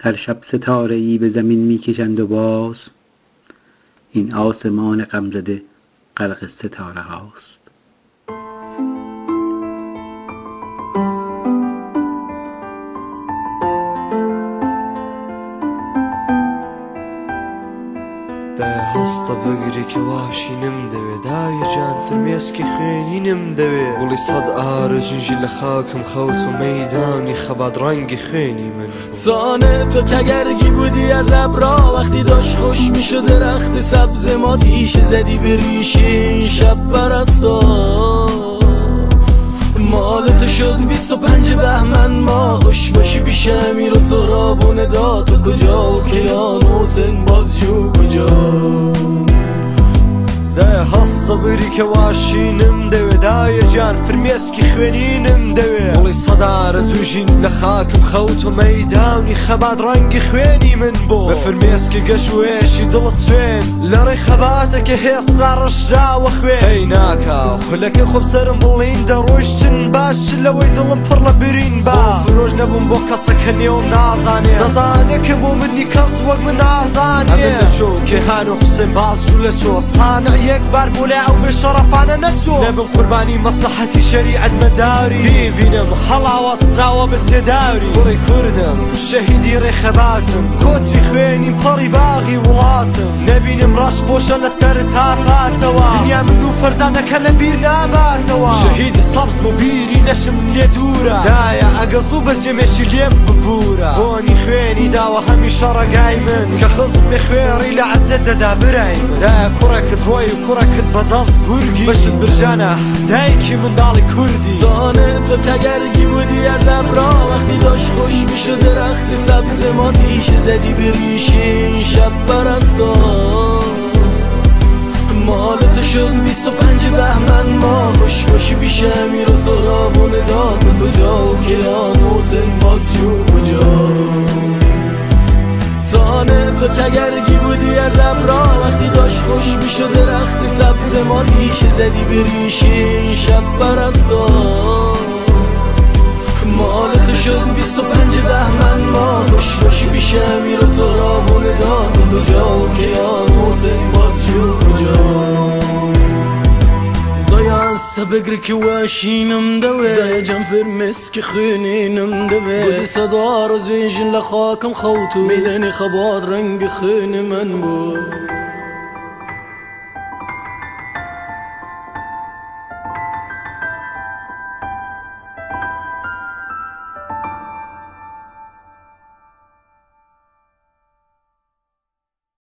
هر شب ستاره ای به زمین می‌کشند و باز این آسمان غمزده غرق ستاره هاست. هەستە بگری کە واشینم دەوێ داویجان فرمێسکی خوێنینم دەوێ وڵی سەد ئارەژنجی لە خاکم خەوت و مەدانی خەبات ڕەنگی خوێنی من سانه تو تگرگی بودی ابرا وقتی داشت خوش می‌شد درخت سبز ما تیشه زدی به ریشه شب پرستا مال تو شد بیست و پنج بهمن ما خوش باشی و سرابونه داد تو کجا و کیان حسین بازجو کجا دای هەستە بری کە واشینم دەوێ دایە جان فرمێسکی خوێنینم دەوێ وڵی سەدارە زوژین لە خاکم خەوت و مەدانی خەبات ڕەنگی خوێنی من بۆ بە فرمێسکی گەشوێشی دڵت سوێن لە ڕێی خەباتە کە هێستا ڕەشراوە خوێ هەی ناکا خولەکە خۆم سرم بڵین دەڕۆشتن باش لەوەی دڵم پڕ لە برین با. فرۆژ نەبووم بۆ کەسەکە نێوم نازانێ نەزانێ کە بۆ منی کەس وەک من نازانێ چۆ کێهان و حسێن باسوو لە چۆ سانە یەک بار بولا ئەو بێ شەڕەفانە نەچوو لەبم قوربانی مەسەحەتی شەریعەت مەداری بیبینم هەڵاوە سراوە بە سێداری کوڕی کوردم شەهیدی ڕێخەباتم کۆچی خوێنی پەڕی باغی وڵاتم نەبینم ڕاش بۆشە لەسەر تاپاتەوە دنیا من و فەرزانەکە لە بیر ناباتەوە شەهیدی سەبز و بیری نەشم لێ دوورە دایە ئەگە زوو بەجێمێشی لێم ببوورە بۆنی خوێنی داوە هەمیشە ڕگای من کە خزم بێ خوێڕی لە عەزت دەدا برای من دایە کوڕێکت ڕۆی و کوڕەکت بەدەست گورگی بەشت برژانە دایکی منداڵی کوردی سانه تو تگرگی بودی ابرا. وقتی داشت خوش می‌شد درخت سبز ما تیشه زدی به ریشه شب پرستا مال تو شد بیست و پنج بهمن ما خوش باشی پیش امیر و سرابون داد تو تگرگی بودی از ابرا وقتی داشت خوش می‌شد درخت سبز ما تیشه زدی به ریشه شب پرستا مال تو شد بیست و پنج بهمن ما خوش باشی پیش امیر و سرابون داد کجا و کیان حسین بازجو کجا؟ قصه بقرك واشينم دوي جم في المسك خينينم دوي دار صدار زيجن لخاكم خوتو. ميداني خبار رنج خيني منبو.